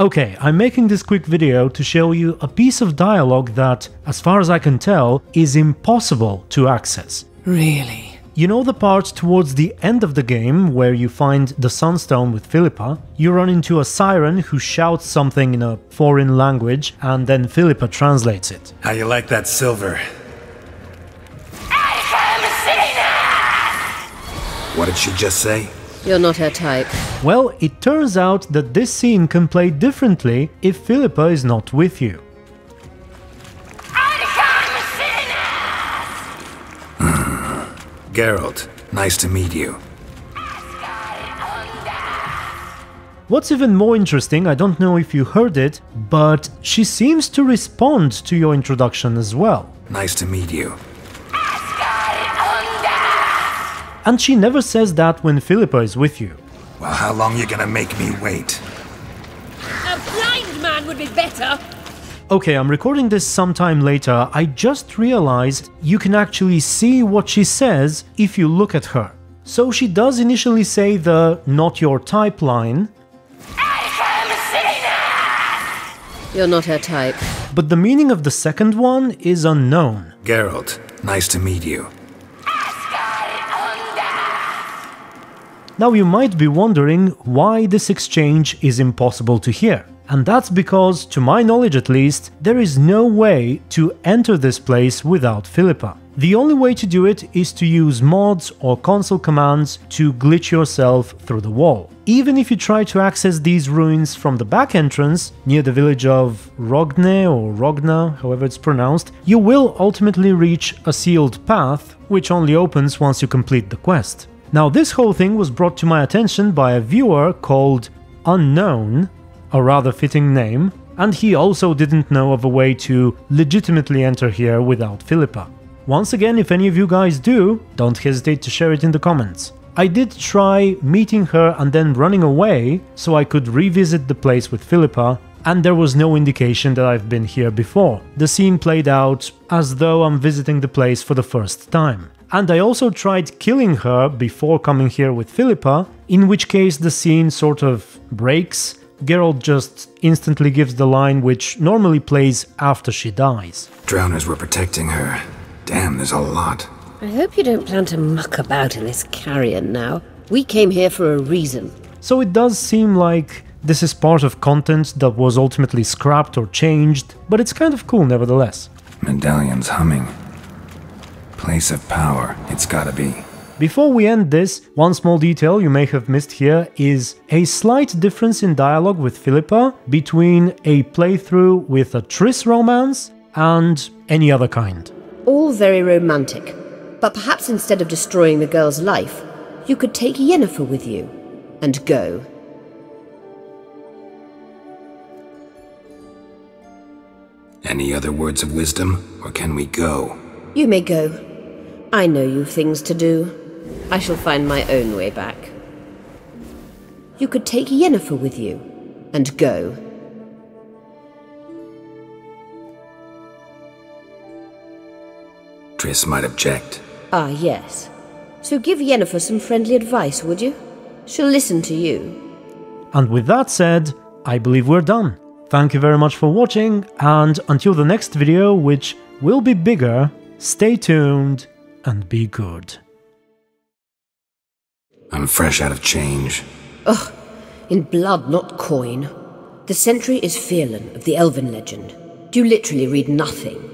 Okay, I'm making this quick video to show you a piece of dialogue that, as far as I can tell, is impossible to access. Really? You know the part towards the end of the game where you find the Sunstone with Philippa? You run into a siren who shouts something in a foreign language and then Philippa translates it. How you like that silver? I HAM SINAH! What did she just say? You're not her type. Well, it turns out that this scene can play differently if Philippa is not with you. I come, sinners. Geralt, nice to meet you. What's even more interesting, I don't know if you heard it, but she seems to respond to your introduction as well. Nice to meet you. And she never says that when Philippa is with you. Well, how long you gonna make me wait? A blind man would be better. Okay, I'm recording this sometime later. I just realized you can actually see what she says if you look at her. So she does initially say the not your type line, You're not her type. but the meaning of the second one is unknown. Geralt, nice to meet you. Now you might be wondering why this exchange is impossible to hear. And that's because, to my knowledge at least, there is no way to enter this place without Philippa. The only way to do it is to use mods or console commands to glitch yourself through the wall. Even if you try to access these ruins from the back entrance, near the village of Rogne or Rogna, however it's pronounced, you will ultimately reach a sealed path, which only opens once you complete the quest. Now, this whole thing was brought to my attention by a viewer called Unknown, a rather fitting name, and he also didn't know of a way to legitimately enter here without Philippa. Once again, if any of you guys do, don't hesitate to share it in the comments. I did try meeting her and then running away so I could revisit the place with Philippa, and there was no indication that I've been here before. The scene played out as though I'm visiting the place for the first time. And I also tried killing her before coming here with Philippa, in which case the scene sort of breaks. Geralt just instantly gives the line which normally plays after she dies. Drowners were protecting her. Damn, there's a lot. I hope you don't plan to muck about in this carrion now. We came here for a reason. So it does seem like this is part of content that was ultimately scrapped or changed, but it's kind of cool nevertheless. Medallion's humming. Place of power, it's gotta be. Before we end this, one small detail you may have missed here is a slight difference in dialogue with Philippa between a playthrough with a Triss romance and any other kind. All very romantic. But perhaps instead of destroying the girl's life, you could take Yennefer with you and go. Any other words of wisdom, or can we go? You may go. I know you've things to do. I shall find my own way back. You could take Yennefer with you and go. Triss might object. Ah, yes. So give Yennefer some friendly advice, would you? She'll listen to you. And with that said, I believe we're done. Thank you very much for watching, and until the next video, which will be bigger, stay tuned and be good. I'm fresh out of change. Ugh, in blood, not coin. The sentry is Fearlan of the Elven legend. Do you literally read nothing?